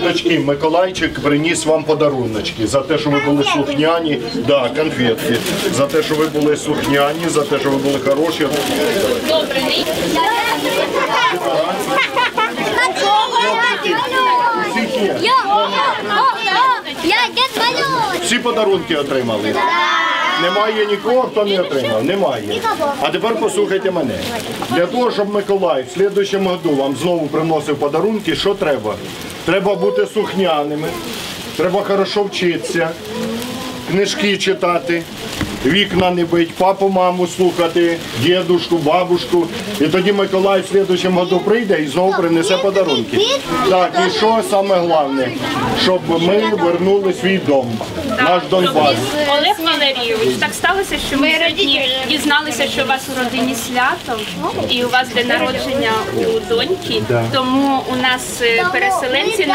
Діточки, Миколайчик приніс вам подаруночки за те, що ви були слухняні. Да, конфетки. За те, що ви були слухняні, за те, що ви були хороші. Валюш. Всі подарунки отримали. Немає нікого, хто не отримав. Немає. А тепер послухайте мене. Для того, щоб Миколай в слідчому году вам знову приносив подарунки, що треба? Треба бути слухняними, треба хорошо вчитися, книжки читати. Вікна не бить, папу, маму слухати, дідушку, бабушку. І тоді Миколай в слідчому году прийде і знову принесе подарунки. Так, і що саме головне? Щоб ми вернули свій дом, наш Донбас. Олег Валерійович, так сталося, що ми сьогодні дізналися, що у вас у родині свято і у вас день народження у доньки. Тому у нас е, переселенці на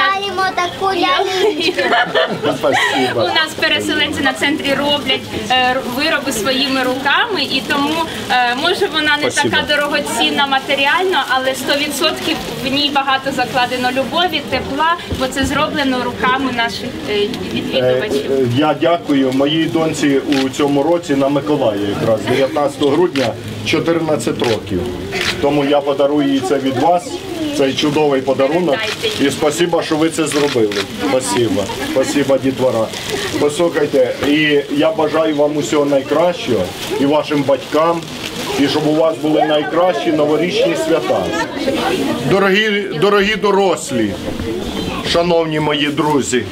у нас переселенці на центрі роблять е, вироби своїми руками, і тому е, може вона не така дорогоцінна матеріально, але 100% в ній багато закладено любові, тепла, бо це зроблено руками наших відвідувачів. Я дякую моїй доньці у цьому році на Миколая якраз 19 грудня 14 років. Тому я подарую їй це від вас. Цей чудовий подарунок. І спасибо, що ви це зробили. Спасибо. Спасибо, дітвора. Послухайте, і я бажаю вам усього найкращого і вашим батькам. І щоб у вас були найкращі новорічні свята. Дорогі, дорогі дорослі, Шановні мої друзі,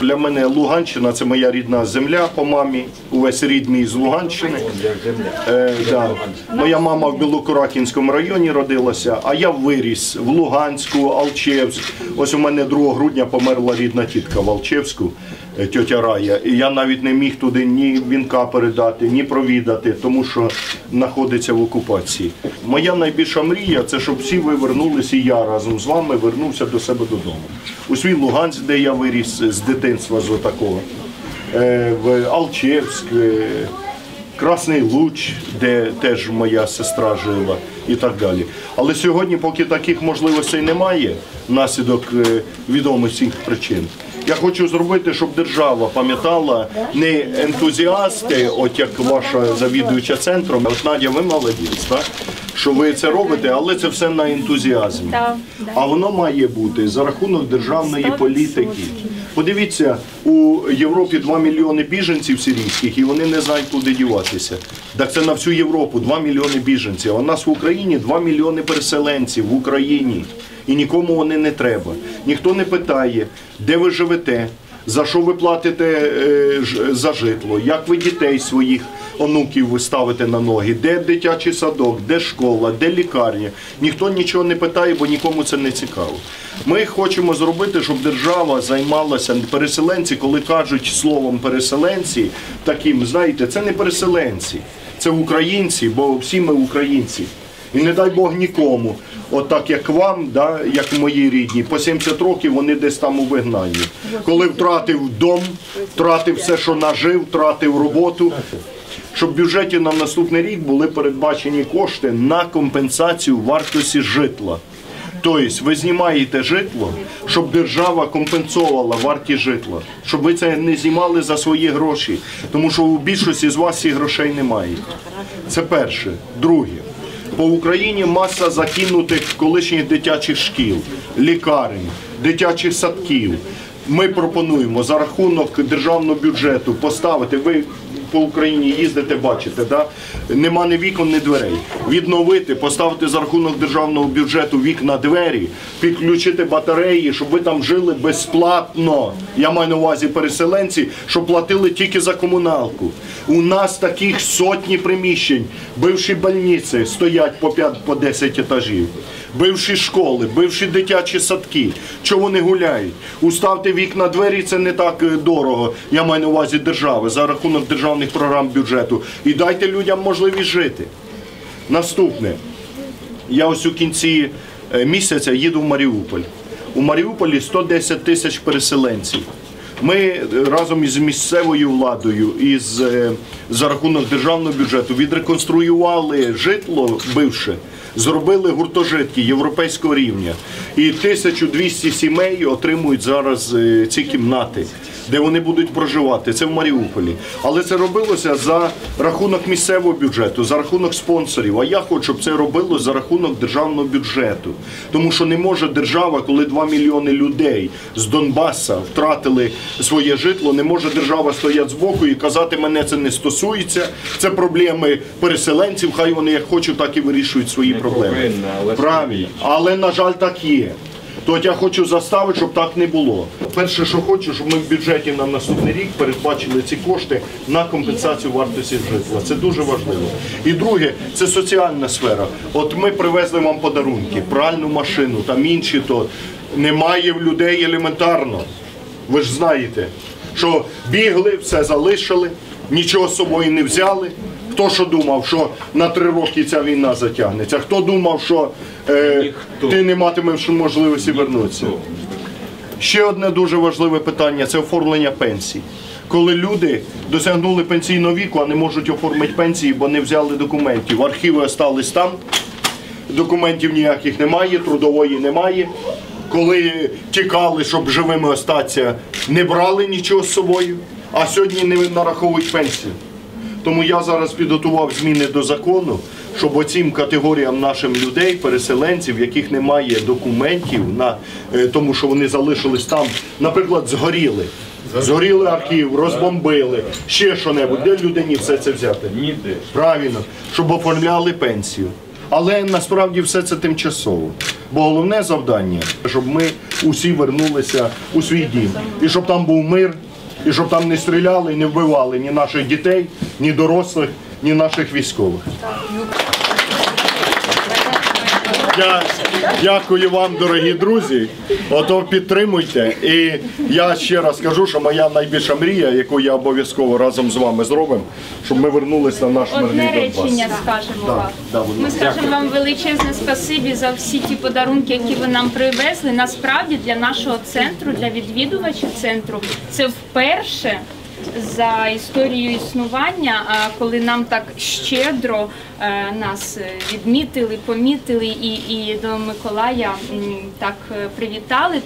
для мене Луганщина це моя рідна земля по мамі. Увесь рід мій з Луганщини. Е, да. Моя мама в Білокуракінському районі родилася, а я виріс в Луганську, Алчевськ. Ось у мене 2 грудня померла рідна тітка в Алчевську, е, тьотя Рая. І я навіть не міг туди ні вінка передати, ні провідати, тому що знаходиться в окупації. Моя найбільша мрія це щоб всі ви вернулися, і я разом з вами вернувся до себе додому. У свій Луганськ, де я виріс з дитинства з отакого, е, в Алчевськ. е, Красний Луч, де теж моя сестра жила, і так далі. Але сьогодні, поки таких можливостей немає, внаслідок е, відомих всіх причин. Я хочу зробити, щоб держава пам'ятала не ентузіасти, от як ваша завідуюча центром. От Надя, ви молодець, так? Що ви це робите, але це все на ентузіазмі. А воно має бути за рахунок державної політики. Подивіться, у Європі 2 мільйони біженців сирійських, і вони не знають, куди діватися. Так це на всю Європу 2 мільйони біженців. А у нас в Україні 2 мільйони переселенців в Україні. І нікому вони не треба. Ніхто не питає, де ви живете, за що ви платите е, ж- за житло, як ви дітей своїх онуків ви ставите на ноги, де дитячий садок, де школа, де лікарня. Ніхто нічого не питає, бо нікому це не цікаво. Ми хочемо зробити, щоб держава займалася переселенці, коли кажуть словом переселенці, таким, знаєте, це не переселенці, це українці, бо всі ми українці. І не дай Бог нікому, от так як вам, да, як мої рідні, по 70 років вони десь там у вигнанні. Коли втратив дом, втратив все, що нажив, втратив роботу. Щоб в бюджеті на наступний рік були передбачені кошти на компенсацію вартості житла. Тобто ви знімаєте житло, щоб держава компенсувала вартість житла, щоб ви це не знімали за свої гроші, тому що у більшості з вас цих грошей немає. Це перше. Друге. По Україні маса закинутих колишніх дитячих шкіл, лікарень, дитячих садків. Ми пропонуємо за рахунок державного бюджету поставити. Ви по Україні їздите, бачите, да? нема ні вікон, ні дверей. Відновити, поставити за рахунок державного бюджету вікна двері, підключити батареї, щоб ви там жили безплатно. Я маю на увазі переселенці, щоб платили тільки за комуналку. У нас таких сотні приміщень, бивші больниці стоять по 5 по 10 етажів. Бивші школи, бивші дитячі садки. Чого вони гуляють? Уставте вікна двері, це не так е, дорого. Я маю на увазі держави за рахунок державних програм бюджету. І дайте людям можливість жити. Наступне. Я ось у кінці е, місяця їду в Маріуполь. У Маріуполі 110 тисяч переселенців. Ми е, разом із місцевою владою і е, за рахунок державного бюджету відреконструювали житло бивше, зробили гуртожитки європейського рівня. І 1200 сімей отримують зараз е, ці кімнати, де вони будуть проживати. Це в Маріуполі. Але це робилося за рахунок місцевого бюджету, за рахунок спонсорів. А я хочу, щоб це робилося за рахунок державного бюджету. Тому що не може держава, коли 2 мільйони людей з Донбаса втратили своє житло, не може держава стояти збоку і казати, мене це не стосується. Це проблеми переселенців. Хай вони як хочуть, так і вирішують свої проблеми. але Правильно, але на жаль, так є. То я хочу заставити, щоб так не було. Перше, що хочу, щоб ми в бюджеті на наступний рік передбачили ці кошти на компенсацію вартості житла. Це дуже важливо. І друге, це соціальна сфера. От ми привезли вам подарунки, пральну машину, там інші, то немає в людей елементарно. Ви ж знаєте, що бігли, все залишили, нічого з собою не взяли. Хто що думав, що на три роки ця війна затягнеться? Хто думав, що е, ти не матимеш можливості вернутися? Ще одне дуже важливе питання це оформлення пенсій. Коли люди досягнули пенсійного віку, а не можуть оформити пенсії, бо не взяли документів. Архіви остались там, документів ніяких немає, трудової немає. Коли тікали, щоб живими остатися, не брали нічого з собою, а сьогодні не нараховують пенсію. Тому я зараз підготував зміни до закону, щоб оцім категоріям нашим людей, переселенців, яких немає документів, на е, тому що вони залишились там, наприклад, згоріли. Згоріли архів, розбомбили, ще що-небудь. Де людині все це взяти? Ніде. Правильно, щоб оформляли пенсію. Але насправді все це тимчасово. Бо головне завдання, щоб ми усі вернулися у свій дім. І щоб там був мир, і щоб там не стріляли, не вбивали ні наших дітей, ні дорослих, ні наших військових. Я дякую вам, дорогі друзі. Ото підтримуйте. І я ще раз кажу, що моя найбільша мрія, яку я обов'язково разом з вами зробимо, щоб ми вернулися на наш Одне мирний Донбас. речення скажемо вам. да, будь Ми ласка. скажемо вам величезне спасибі за всі ті подарунки, які ви нам привезли. Насправді для нашого центру, для відвідувачів центру, це вперше. За історію існування, а коли нам так щедро е, нас відмітили, помітили і, і до Миколая так е, привітали.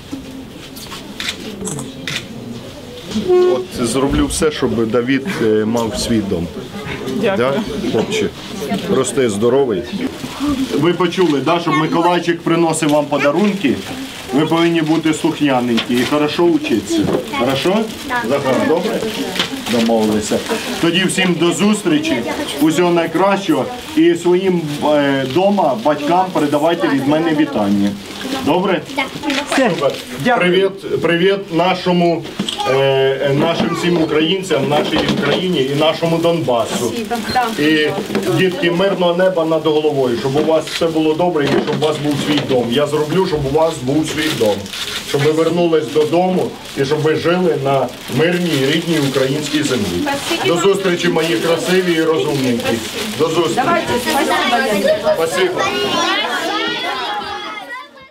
От зроблю все, щоб Давід е, мав свій дом. Дякую. Да? Хлопче, рости здоровий. Ви почули, да, щоб Миколайчик приносив вам подарунки. Ви повинні бути слухняненькі і хорошо вчитися. Хорошо? Захар, добре? Домовилися. Тоді всім до зустрічі, усього найкращого. І своїм е, дома батькам передавайте від мене вітання. Добре? Супер. Привіт, привіт нашому, нашим всім українцям, нашій Україні і нашому Донбасу. І дітки, мирного неба над головою, щоб у вас все було добре і щоб у вас був свій дом. Я зроблю, щоб у вас був свій дом. Щоб ви вернулись додому і щоб ви жили на мирній рідній українській землі. До зустрічі, мої красиві і розумненькі. До зустрічі. Спасибо.